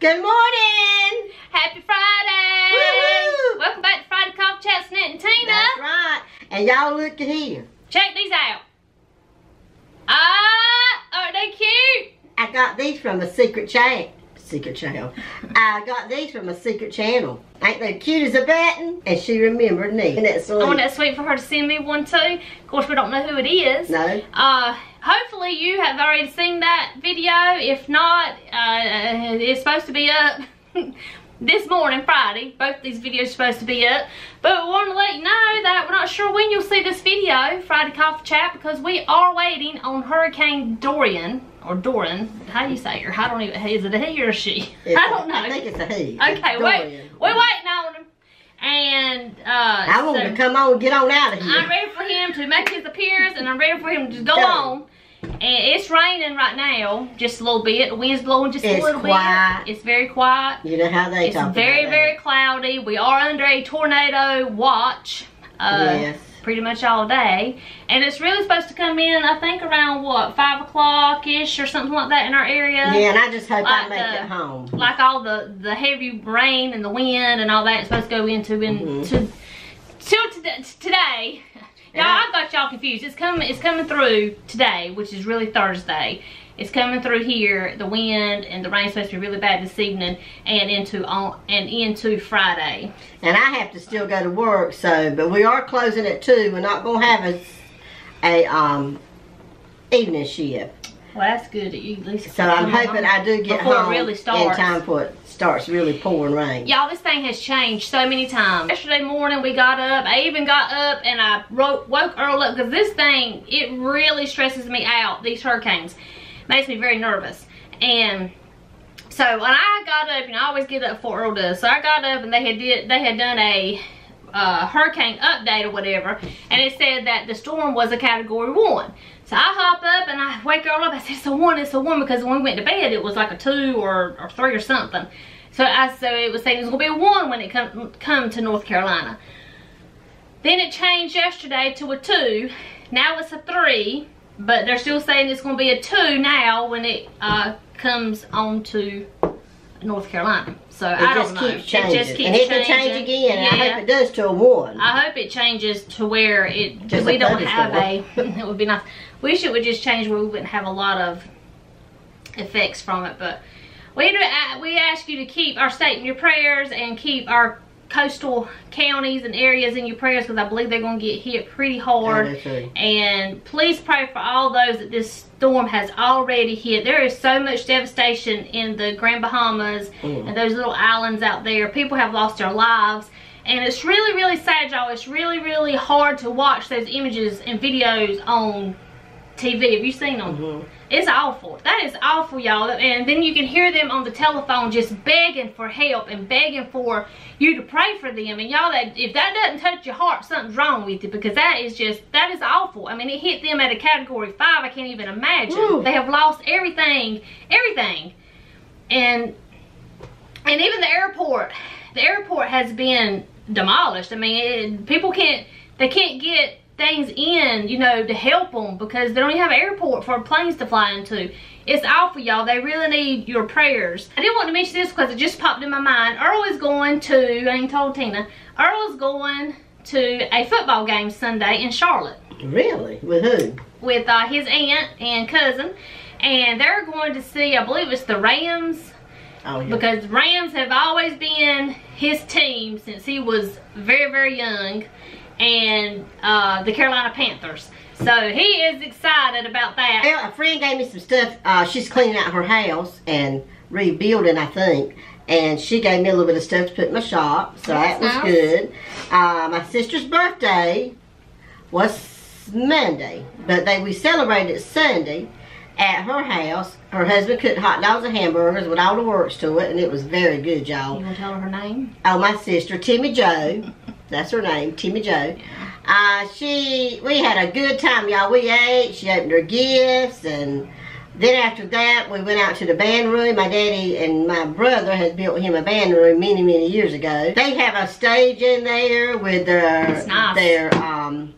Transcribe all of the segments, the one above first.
Good morning. Happy Friday! Welcome back to Friday Coffee Chat, and Tina. That's right. And y'all look at here. Check these out. Ah, aren't they cute? I got these from a secret chat. Secret channel. I got these from a secret channel. Ain't they cute as a button? And she remembered me. And that's I want sweet. that sweet for her to send me one too. Of course, we don't know who it is. No. Uh, hopefully you have already seen that video. If not, uh, it's supposed to be up this morning, Friday. Both these videos are supposed to be up. But we want to let you know that we're not sure when you'll see this video, Friday Coffee Chat, because we are waiting on Hurricane Dorian, or Doran. How do you say her? I don't even, is it a he or a she? It's I don't know. I think it's a he. Okay, It's wait. Dorian. We're waiting on him. And, uh, I want so- him to come on and get on out of here. I'm ready for him to make his appearance and I'm ready for him to go Go. on. It's raining right now, just a little bit. The wind's blowing just a little quiet. bit. It's very quiet. You know how they It's talk very, about very cloudy. We are under a tornado watch. Uh, Yes. Pretty much all day. And it's really supposed to come in, I think, around what, 5 o'clock ish or something like that in our area. Yeah, and I just hope I make the- it home. Like all the, the heavy rain and the wind and all that is supposed to go into in, Mhm. to, till today. Y'all, Yeah. I got y'all confused. It's coming. It's coming through today, which is really Thursday. It's coming through here. The wind and the rain's supposed to be really bad this evening, and into on and into Friday. And I have to still go to work, so, but we are closing at 2. We're not going to have a, a um, evening shift. Well, that's good. That you at least. So I'm hoping I do get Before it home really in time for it starts really pouring rain. Y'all, this thing has changed so many times. Yesterday morning we got up. I even got up and I woke Earl up because this thing, it really stresses me out. These hurricanes. Makes me very nervous. And so when I got up, you know, I always get up before Earl does. So I got up and they had did they had done a uh, hurricane update or whatever, and it said that the storm was a category one. So I hop up and I wake Earl up. I said, "It's a one. It's a one," because when we went to bed, it was like a two or, or three or something. So I so it was saying it was gonna be a one when it come come to North Carolina. Then it changed yesterday to a two. Now it's a three, but they're still saying it's gonna be a two now when it uh, comes on to North Carolina. So It I just don't know. keeps changing. It just keeps and it can changing. change again. And I hope it does to a 1. I hope it changes to where it Just we don't have a. it would be nice. Wish it would just change where we wouldn't have a lot of effects from it. But we do. We ask you to keep our state in your prayers and keep our coastal counties and areas in your prayers because I believe they're going to get hit pretty hard. And please pray for all those that this storm has already hit. There is so much devastation in the Grand Bahamas Mm. and those little islands out there. People have lost their lives. And it's really, really sad, y'all. It's really, really hard to watch those images and videos on TV. Have you seen them? Mhm. It's awful. That is awful, y'all. And then you can hear them on the telephone just begging for help and begging for you to pray for them. And y'all, that if that doesn't touch your heart, something's wrong with you because that is just that is awful. I mean, it hit them at a category five. I can't even imagine. Woo. They have lost everything, everything, and and even the airport. The airport has been demolished. I mean, it, people can't they can't get things in, you know, to help them because they don't even have an airport for planes to fly into. It's awful, y'all. They really need your prayers. I didn't want to mention this because it just popped in my mind. Earl is going to, I ain't told Tina, Earl is going to a football game Sunday in Charlotte Really? With who? with uh, his aunt and cousin. And they're going to see, I believe it's the Rams Oh, yeah. because Rams have always been his team since he was very, very young, and uh, the Carolina Panthers. So he is excited about that. Well, a friend gave me some stuff. Uh, she's cleaning out her house and rebuilding, I think. And she gave me a little bit of stuff to put in my shop. So that was nice. good. Uh, my sister's birthday was Monday. But they we celebrated Sunday at her house. Her husband cooked hot dogs and hamburgers with all the works to it. And it was very good, y'all. You want to tell her her name? Oh, my sister, Timmy Joe. That's her name, Timmy Joe. Uh, she, we had a good time, y'all. We ate. She opened her gifts, and then after that, we went out to the band room. My daddy and my brother had built him a band room many, many years ago. They have a stage in there with their nice. their um.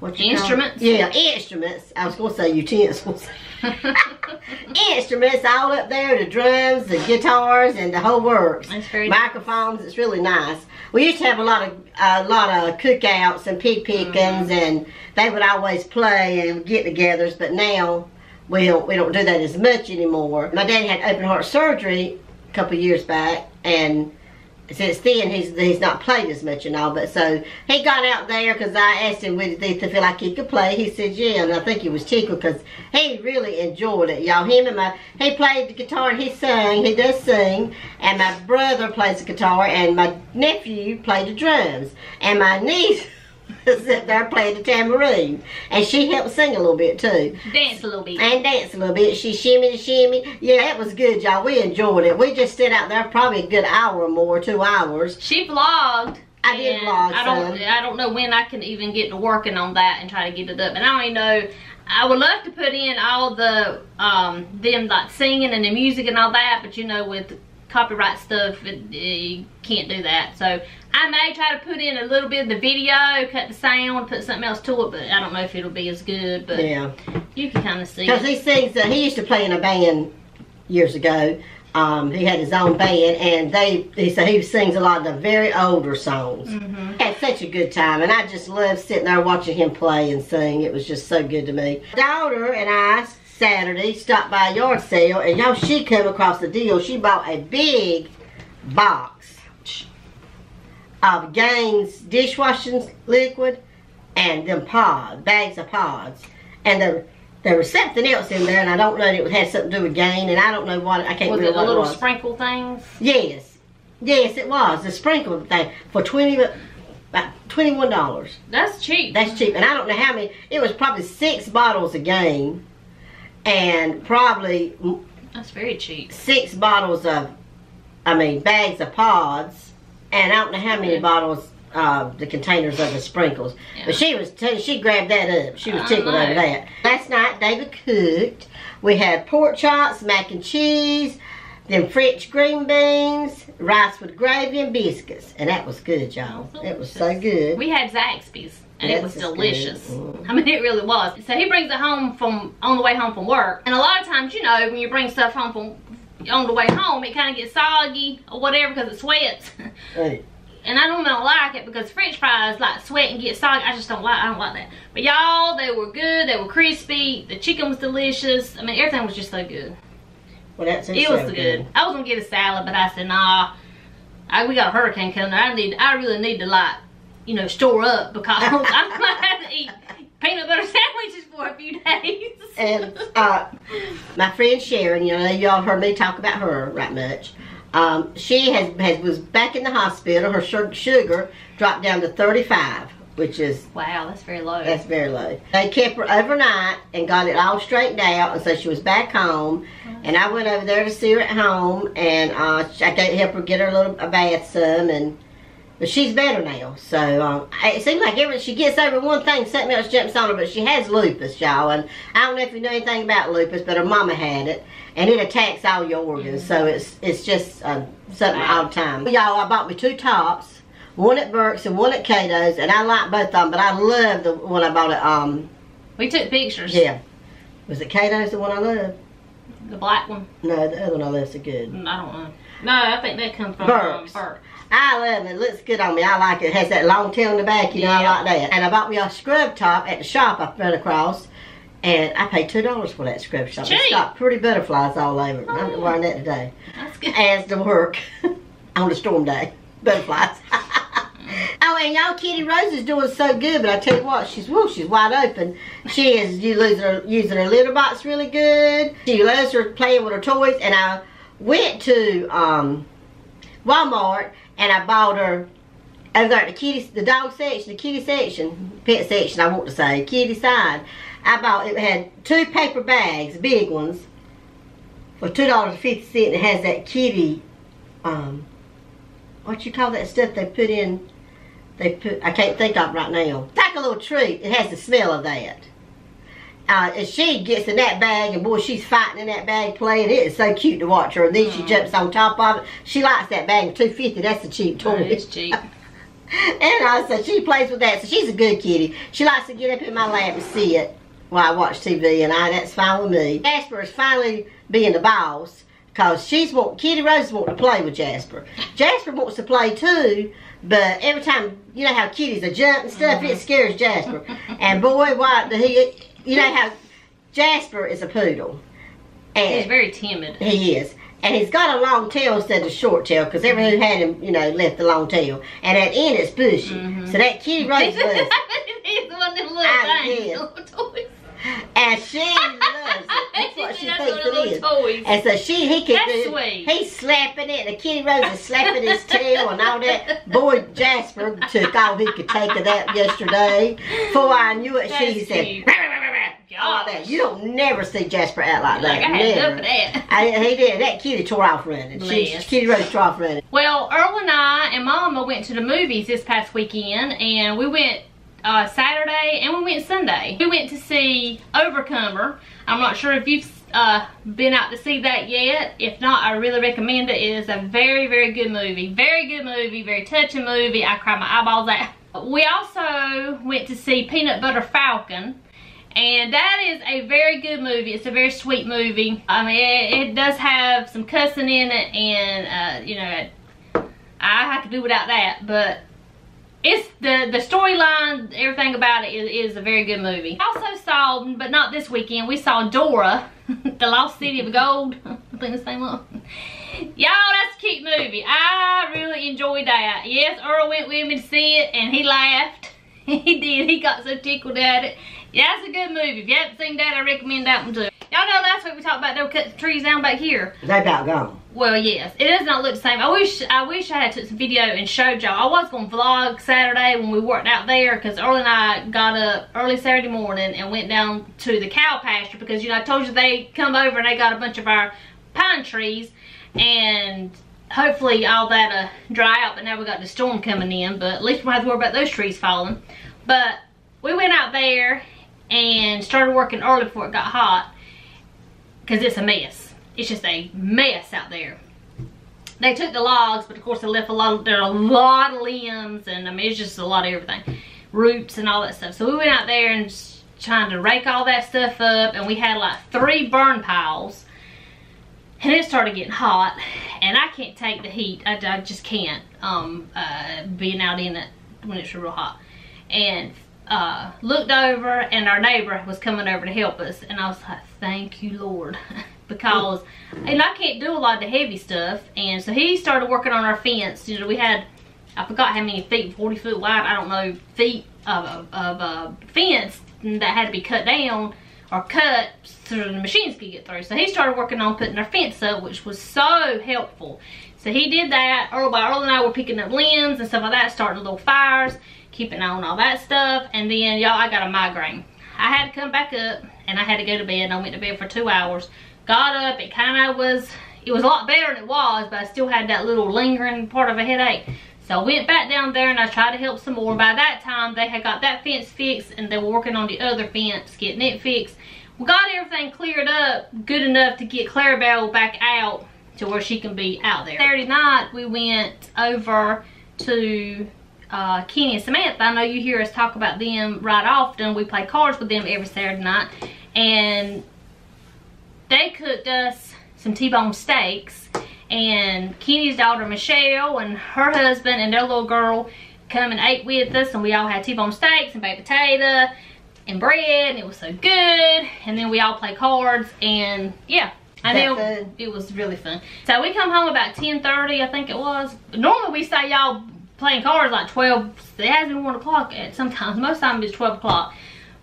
What? Instruments? Yeah, instruments. I was gonna say utensils. instruments all up there, the drums, the guitars, and the whole works. That's very Microphones, it's really nice. We used to have a lot of a lot of cookouts and pig pickings, Mm-hmm. and they would always play and get-togethers. But now we don't we don't do that as much anymore. My dad had open heart surgery a couple years back, and since then he's he's not played as much and all. But so he got out there because I asked him would he feel like he could play. He said yeah, and I think he was tickled because he really enjoyed it. Y'all, him and my he played the guitar and he sang. He does sing, and my brother plays the guitar, and my nephew played the drums, and my niece. up there playing the tambourine, and she helped sing a little bit too Dance a little bit. and dance a little bit. She shimmy the shimmy. Yeah, it was good, y'all. We enjoyed it. We just stood out there probably a good hour or more, two hours. She vlogged. I did vlog I don't. some. I don't know when I can even get to working on that and try to get it up. And I don't even know. I would love to put in all the um them like singing and the music and all that, but you know with copyright stuff, it, you can't do that. So I may try to put in a little bit of the video, cut the sound, put something else to it, but I don't know if it'll be as good. But Yeah, you can kind of see. because he sings. Uh, he used to play in a band years ago. Um, he had his own band, and they he so he sings a lot of the very older songs. Mhm. Had such a good time, and I just loved sitting there watching him play and sing. It was just so good to me. Daughter and I Saturday stopped by a yard sale, and y'all she came across the deal. She bought a big box of Gain's dishwashing liquid and them pods, bags of pods, and the there was something else in there, and I don't know. It had something to do with Gain, and I don't know what I can't Was remember it the what little it was. sprinkle things? Yes. Yes, it was. The sprinkle thing for twenty about twenty one dollars. That's cheap. That's cheap. And I don't know how many it was probably six bottles of gain, and probably That's very cheap. six bottles of I mean bags of pods and I don't know how many Yeah. bottles uh, the containers of the sprinkles. Yeah. But she was she grabbed that up. She was tickled over that. Last night David cooked. We had pork chops, mac and cheese, then French green beans, rice with gravy and biscuits. And that was good, y'all. It was so good. We had Zaxby's and it was delicious. Mm. I mean, it really was. So he brings it home from on the way home from work, and a lot of times, you know, when you bring stuff home from on the way home, it kind of gets soggy or whatever because it sweats. Hey, and I don't really like it because French fries like sweat and get soggy. I just don't like. I don't like that. But y'all, they were good. They were crispy. The chicken was delicious. I mean, everything was just so good. Well, that's It was so good. I was gonna get a salad, but I said, nah. I, we got a hurricane coming. I need. I really need to like, you know, store up because I'm gonna have to eat peanut butter sandwiches for a few days. And uh, my friend Sharon, you know, y'all heard me talk about her right much. Um, she has, has was back in the hospital. Her sugar dropped down to 35, which is wow, that's very low. that's very low. They kept her overnight and got it all straightened out, and so she was back home. And I went over there to see her at home, and uh, I got help her get her little a bath some, and but she's better now. So um, it seems like every she gets over one thing, something else jumps on her. But she has lupus, y'all, and I don't know if you know anything about lupus, but her mama had it, and it attacks all your organs. So it's it's just uh, something all the time. Y'all, I bought me two tops, one at Burke's and one at Cato's, and I like both of them. But I love the one I bought at um we took pictures. yeah. Was it Cato's the one I love? The black one. No, the other one I love so good. Mm, I don't know. No, I think that comes from Burke's. Um, Burke. I love it. It looks good on me. I like it. It has that long tail in the back, you know, I like that. And I bought me a scrub top at the shop I ran across. And I paid two dollars for that scrub top. It's Cheap. got pretty butterflies all over it. Oh, I'm wearing that today. That's good. As to work on a storm day. Butterflies. oh, and y'all, Kitty Rose is doing so good, but I tell you what, she's woo, she's wide open. She is you using her using her litter box really good. She loves her playing with her toys, and I went to um, Walmart and I bought her over there at the kitty, the dog section, the kitty section, pet section, I want to say, kitty side. I bought it had two paper bags, big ones, for two dollars and fifty cent. It has that kitty, um, what you call that stuff they put in? They put I can't think of right now. It's like a little treat. It has the smell of that. Uh, and she gets in that bag, and boy, she's fighting in that bag playing. It is so cute to watch her. And then she Mm. jumps on top of it. She likes that bag, two fifty. That's a cheap toy. It's cheap. And I said she plays with that, so she's a good kitty. She likes to get up in my lap and see it while I watch TV, and I that's fine with me. Jasper is finally being the boss because she's want Kitty Rose wants to play with Jasper. Jasper wants to play too, but every time you know how Kitty's a jump and stuff, it scares Jasper. And boy, what the he you know how Jasper is a poodle. And He's very timid. he is. And he's got a long tail instead of a short tail because everyone who had him, you know, left the long tail. And at the end it's bushy. Mhm. So that kitty Rose loves it. He's the one that little things, did. little toys. And she loves it. That's what she That's thinks of those toys. And so she, he can That's do, sweet. he's slapping it, the kitty Rose is slapping his tail and all that. Boy, Jasper took all he could take of that yesterday. Before I knew it, she That's said, like that. You don't never see Jasper out like Like, that. I had never. that. I, he did. That kitty tore off running. She, kitty Rose tore off running. Well, Earl and I and Mama went to the movies this past weekend, and we went uh, Saturday and we went Sunday. We went to see Overcomer. I'm not sure if you've uh, been out to see that yet. If not, I really recommend it. It is a very, very good movie. Very good movie. Very touching movie. I cry my eyeballs out. We also went to see Peanut Butter Falcon. And that is a very good movie. It's a very sweet movie. I mean, it, it does have some cussing in it, and uh, you know, I have to do without that. But it's the the storyline, everything about it is, is a very good movie. Also saw, but not this weekend. We saw Dora, the Lost City of Gold. I think the same one. Y'all, that's a cute movie. I really enjoyed that. Yes, Earl went with me to see it, and he laughed. he did. He got so tickled at it. Yeah, it's a good movie. If you haven't seen that, I recommend that one too. Y'all know last week we talked about they were cutting trees down back here. They about gone. Well, yes, it does not look the same. I wish I wish I had took some video and showed y'all. I was gonna vlog Saturday when we worked out there because Earl and I got up early Saturday morning and went down to the cow pasture because you know I told you they come over and they got a bunch of our pine trees and hopefully all that uh, dry out. But now we got the storm coming in, but at least we don't have to worry about those trees falling. But we went out there and started working early before it got hot because it's a mess. It's just a mess out there. They took the logs, but of course they left a lot of, there are a lot of limbs and I mean, it's just a lot of everything. Roots and all that stuff. So we went out there and trying to rake all that stuff up and we had like three burn piles. And it started getting hot and I can't take the heat. I, I just can't, um, uh, being out in it when it's real hot. And uh, looked over and our neighbor was coming over to help us and I was like, thank you Lord. because, and I can't do a lot of the heavy stuff. And so he started working on our fence. You know, we had, I forgot how many feet, 40 foot wide, I don't know, feet of, of, uh, fence that had to be cut down or cut so the machines could get through. So he started working on putting our fence up, which was so helpful. So he did that. Earl, by Earl and I were picking up limbs and stuff like that, starting little fires, keeping on all that stuff. And then, y'all, I got a migraine. I had to come back up and I had to go to bed. I went to bed for two hours. Got up, it kind of was, it was a lot better than it was, but I still had that little lingering part of a headache. So I went back down there and I tried to help some more. By that time, they had got that fence fixed and they were working on the other fence, getting it fixed. We got everything cleared up good enough to get Clarabelle back out to where she can be out there. Saturday night, we went over to uh, Kenny and Samantha. I know you hear us talk about them right often. We play cards with them every Saturday night. And they cooked us some T-bone steaks. And Kenny's daughter Michelle and her husband and their little girl come and ate with us. And we all had T-bone steaks and baked potato and bread. And it was so good. And then we all play cards. And yeah. I know fun? it was really fun. So we come home about 10.30, I think it was. Normally we say y'all playing cards like 12, it has been 1 o'clock at sometimes. Most times it's 12 o'clock.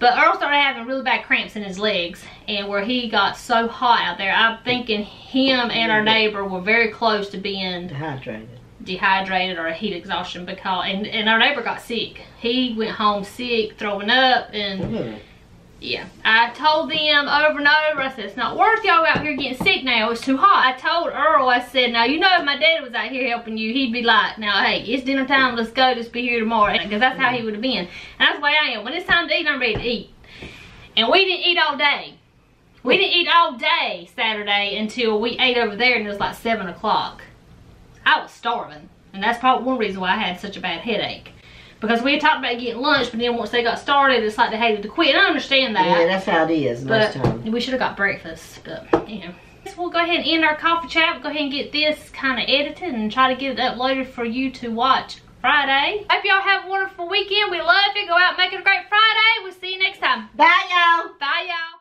But Earl started having really bad cramps in his legs and where he got so hot out there. I'm thinking him and our neighbor were very close to being Dehydrated. dehydrated or heat exhaustion because, and, and our neighbor got sick. He went home sick, throwing up and Mhm. Yeah, I told them over and over, I said, it's not worth y'all out here getting sick now. It's too hot. I told Earl, I said, now, you know, if my dad was out here helping you, he'd be like, now, hey, it's dinner time. Let's go. Just be here tomorrow. Because that's how he would have been. And that's the way I am. When it's time to eat, I'm ready to eat. And we didn't eat all day. We didn't eat all day Saturday until we ate over there and it was like 7 o'clock. I was starving. And that's probably one reason why I had such a bad headache. Because we had talked about getting lunch, but then once they got started, it's like they hated to quit. And I understand that. Yeah, that's how it is most but times. we should have got breakfast, but you know. So we'll go ahead and end our coffee chat. We'll go ahead and get this kind of edited and try to get it uploaded for you to watch Friday. Hope y'all have a wonderful weekend. We love you. Go out and make it a great Friday. We'll see you next time. Bye, y'all. Bye, y'all.